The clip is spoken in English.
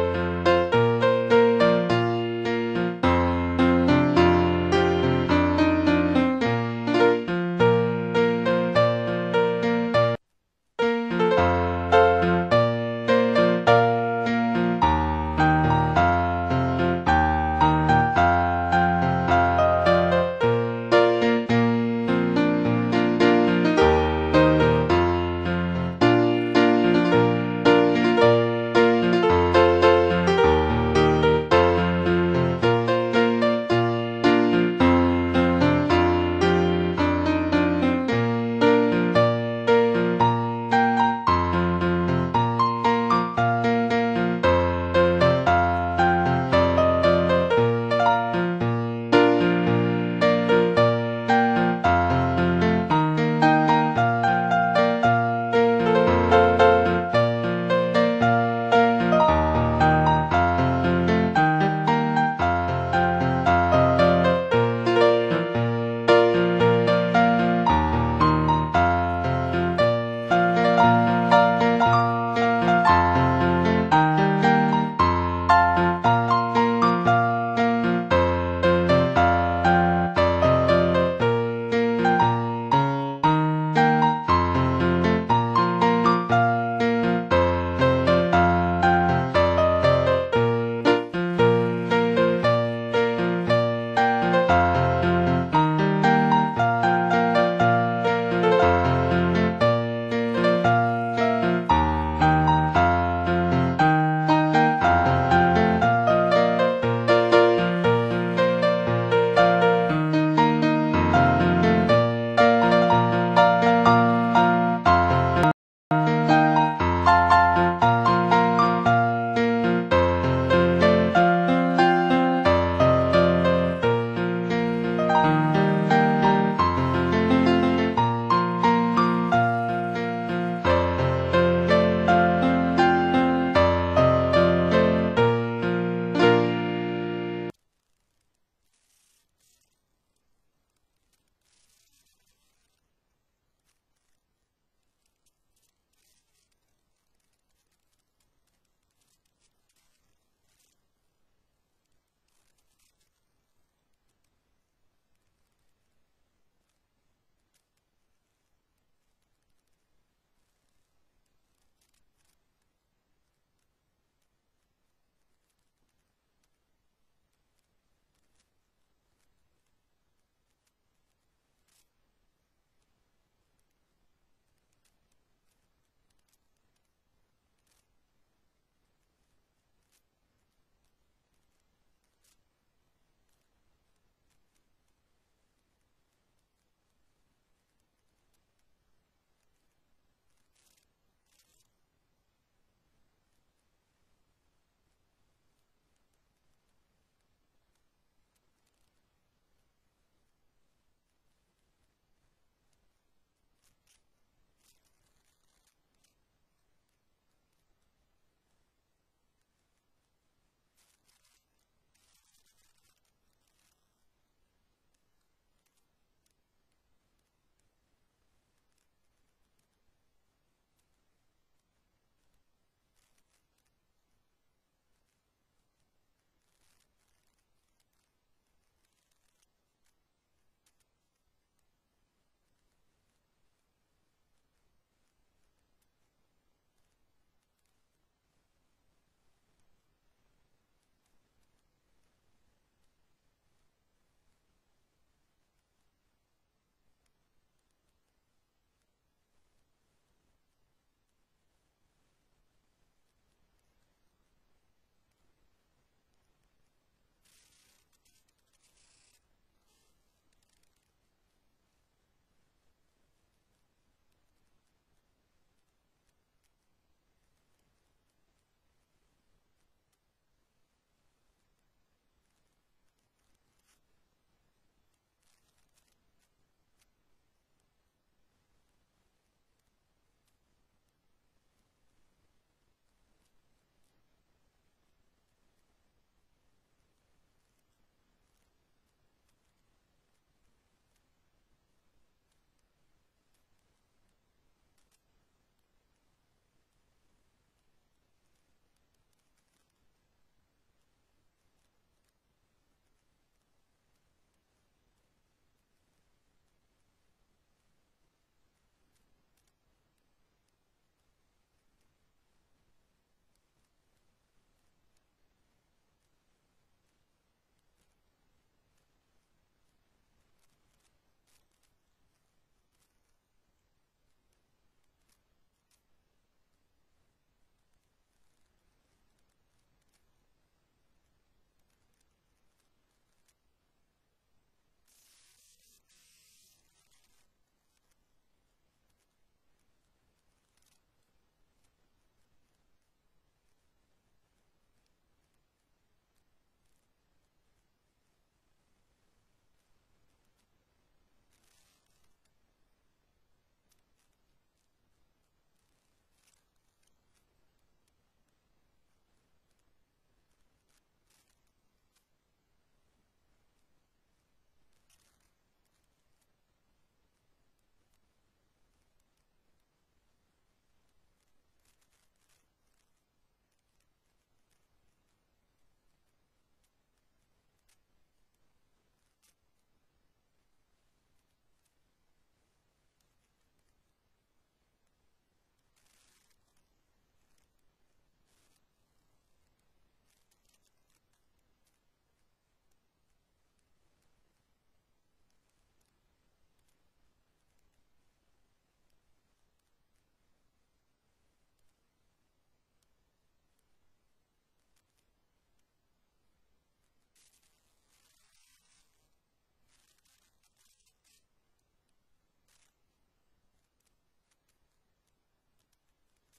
you